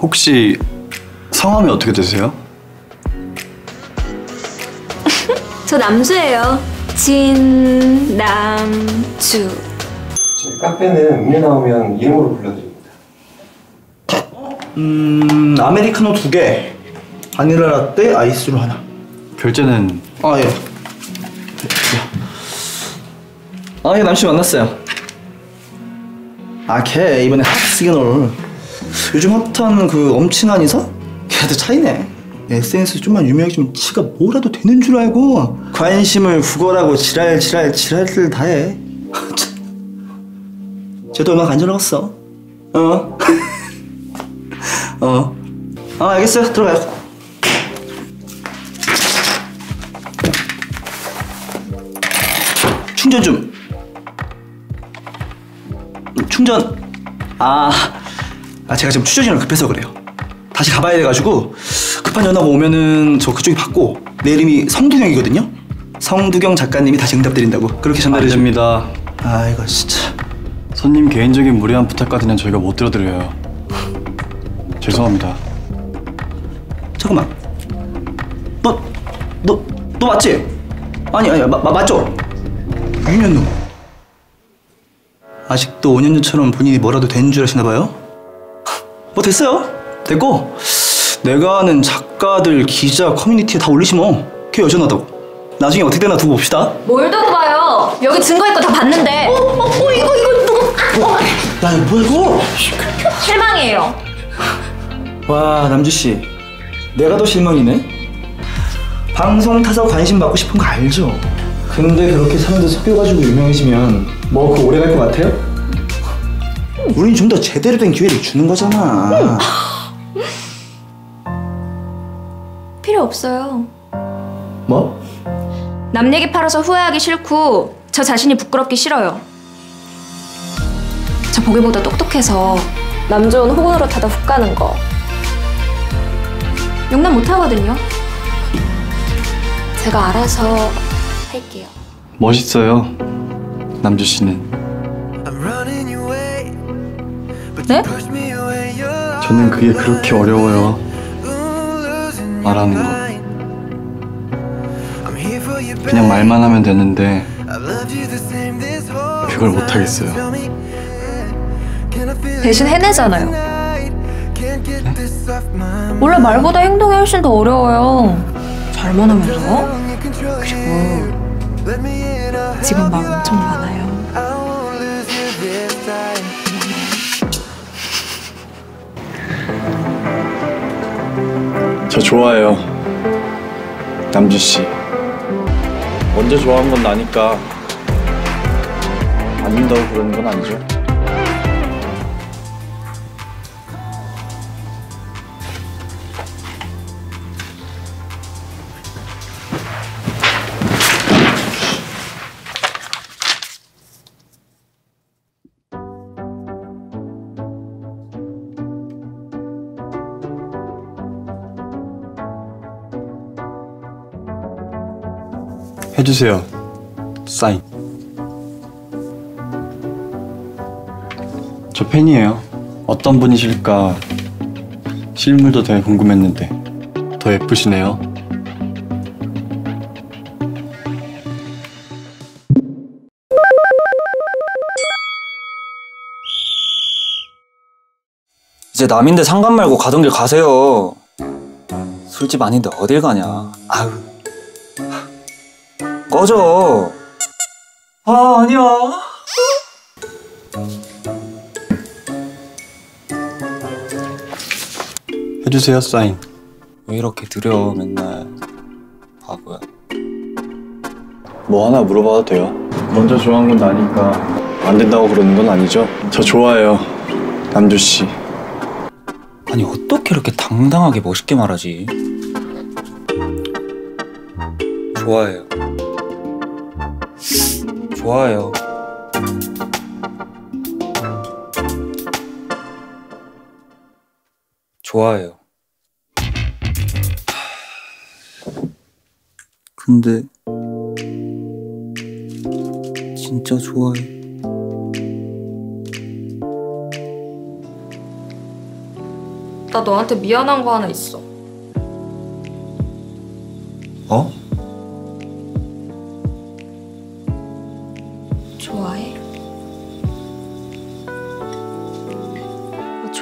혹시 성함이 어떻게 되세요? 저 남주예요. 진남주. 저희 카페는 음료 나오면 이름으로 불러드립니다. 음 아메리카노 두 개, 바닐라 라떼 아이스로 하나. 결제는 아 예. 아예 남씨 만났어요. 아걔 이번에 핫 시그널. 요즘 핫한 그 엄친한 이사? 걔도 차이네. SNS 좀만 유명해지면 지가 뭐라도 되는 줄 알고 관심을 구걸하고 지랄 지랄 지랄들 다 해. 쟤도 얼마 간절하겠어. 어? 어. 아 알겠어요. 들어가요. 충전 좀. 충전. 아, 아 제가 지금 취조진을 급해서 그래요. 다시 가봐야 돼가지고 급한 전화가 오면은 저 그쪽이 받고 내 이름이 성두경이거든요. 성두경 작가님이 다시 응답 드린다고 그렇게 전달해. 됩니다. 아 이거 진짜. 손님 개인적인 무례한 부탁까지는 저희가 못 들어드려요. 죄송합니다. 잠깐만. 너, 너, 너 맞지? 아니 아니 마, 마, 맞죠? 윤현우. 아직도 5년 전처럼 본인이 뭐라도 된줄 아시나 봐요? 뭐 됐어요. 됐고 내가 아는 작가들, 기자, 커뮤니티에 다 올리시 뭐. 걔 여전하다고. 나중에 어떻게 되나 두고 봅시다. 뭘 두고 봐요? 여기 증거 있고 다 봤는데. 어, 어, 어, 이거, 이거 누구? 야 이거 뭐야 이거? 실망이에요. 와 남주 씨, 내가 더 실망이네. 방송 타서 관심 받고 싶은 거 알죠? 근데 그렇게 사람들 섞여가지고 유명해지면 뭐 그 오래 갈 것 같아요? 우린 좀 더 제대로 된 기회를 주는 거잖아. 필요 없어요. 뭐? 남 얘기 팔아서 후회하기 싫고 저 자신이 부끄럽기 싫어요. 저 보기보다 똑똑해서 남 좋은 호구으로 타다 훅 가는 거 용납 못 하거든요. 제가 알아서 할게요. 멋있어요. 남주 씨는. 네? 저는 그게 그렇게 어려워요. 말하는 거. 그냥 말만 하면 되는데 그걸 못 하겠어요. 대신 해내잖아요. 원래 말보다 행동이 훨씬 더 어려워요. 잘만 하면서. 그리고 지금 말 엄청 많아요. 좋아해요. 남주 씨. 먼저 좋아한 건 나니까 안 된다고 그러는 건 아니죠? 해주세요. 사인. 저 팬이에요. 어떤 분이실까 실물도 되게 궁금했는데 더 예쁘시네요. 이제 남인데 상관 말고 가던 길 가세요. 술집 아닌데 어딜 가냐. 아유. 꺼져. 아, 아니야. 해주세요 사인. 왜 이렇게 느려, 맨날. 바보야. 뭐 하나 물어봐도 돼요? 먼저 좋아한 건 나니까 안 된다고 그러는 건 아니죠? 저 좋아해요. 남주 씨. 아니, 어떻게 이렇게 당당하게 멋있게 말하지? 좋아해요. 좋아해요. 좋아해요. 근데 진짜 좋아해. 나 너한테 미안한 거 하나 있어. 어?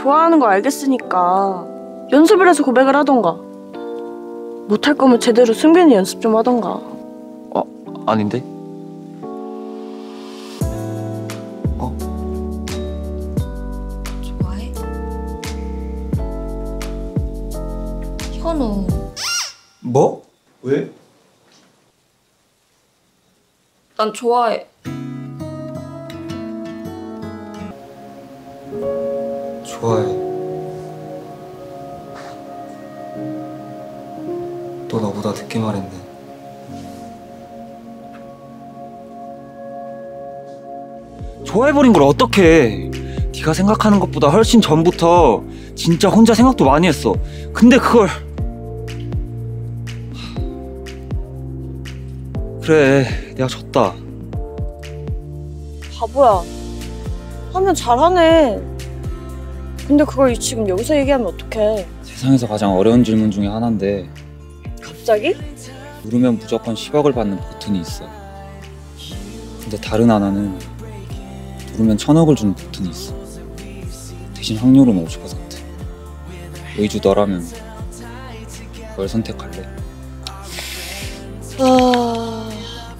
좋아하는 거 알겠으니까 연습을 해서 고백을 하던가 못할 거면 제대로 승빈이 연습 좀 하던가 아닌데? 좋아해? 현우, 뭐? 왜? 난 좋아해. 좋아해. 너 나보다 늦게 말했네. 좋아해버린 걸 어떡해. 네가 생각하는 것보다 훨씬 전부터 진짜 혼자 생각도 많이 했어. 근데 그걸 그래 내가 졌다. 바보야 하면 잘하네 근데 그걸 지금 여기서 얘기하면 어떡해 세상에서 가장 어려운 질문 중에 하나인데 갑자기? 누르면 무조건 10억을 받는 버튼이 있어. 근데 다른 하나는 누르면 1000억을 주는 버튼이 있어. 대신 확률은 50%. 의주 너라면 뭘 선택할래? 아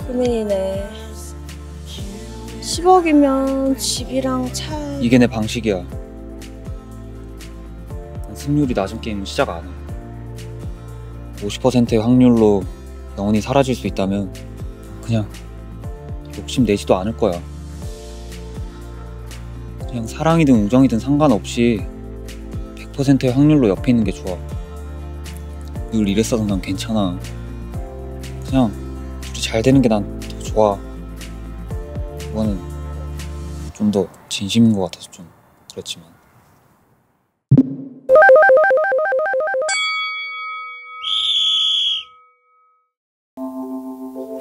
고민이네 10억이면 집이랑 차 이게 내 방식이야. 난 승률이 낮은 게임은 시작 안 해. 50%의 확률로 영원히 사라질 수 있다면 그냥 욕심 내지도 않을 거야. 그냥 사랑이든 우정이든 상관없이 100%의 확률로 옆에 있는 게 좋아. 늘 이랬어도 난 괜찮아. 그냥 둘이 잘 되는 게 난 더 좋아. 그거는 좀 더 진심인 것 같아서 좀 그렇지만.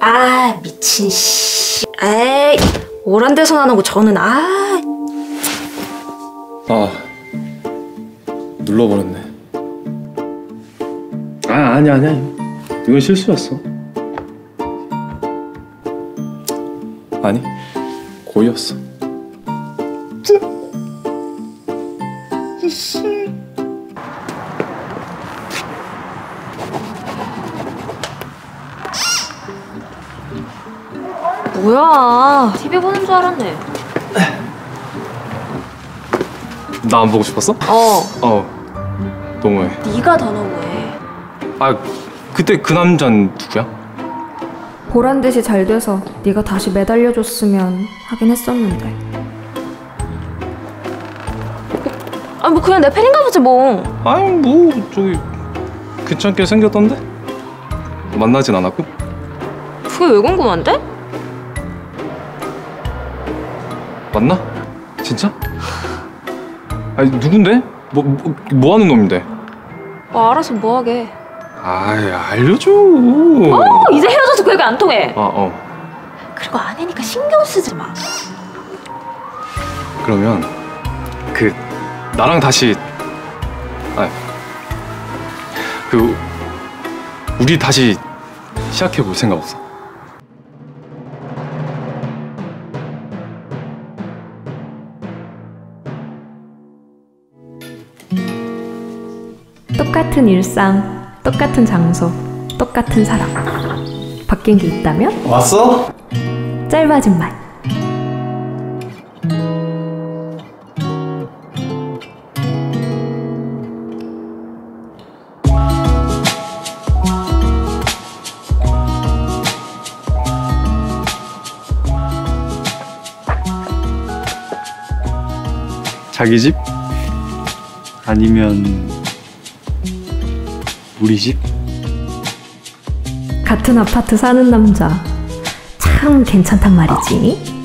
아 미친 씨. 에이 오란 데서 나는 거 저는 아. 아 눌러버렸네. 아 아니 아니야 이건 실수였어. 아니 고의였어 뭐야 TV 보는 줄 알았네. 나 안 보고 싶었어? 어 어 너무해 네가 더 너무해. 아 그때 그 남잔 누구야? 보란 듯이 잘 돼서 네가 다시 매달려 줬으면 하긴 했었는데 아 뭐 그냥 내 팬인가 보지 뭐. 아니 뭐 저기 괜찮게 생겼던데? 만나진 않았고? 그게 왜 궁금한데? 맞나? 진짜? 아니 누군데? 뭐, 뭐, 뭐 하는 놈인데? 어, 알아서 뭐하게. 아이 알려줘 어 이제 헤어져서 그 얘기 안 통해. 아 어 그리고 아내니까 신경 쓰지 마. 그러면 그 나랑 다시 아그 우리 다시 시작해 볼 생각 없어? 똑같은 일상, 똑같은 장소, 똑같은 사람 바뀐 게 있다면 왔어? 짧아진 말 자기 집? 아니면 우리 집? 같은 아파트 사는 남자 참 괜찮단 말이지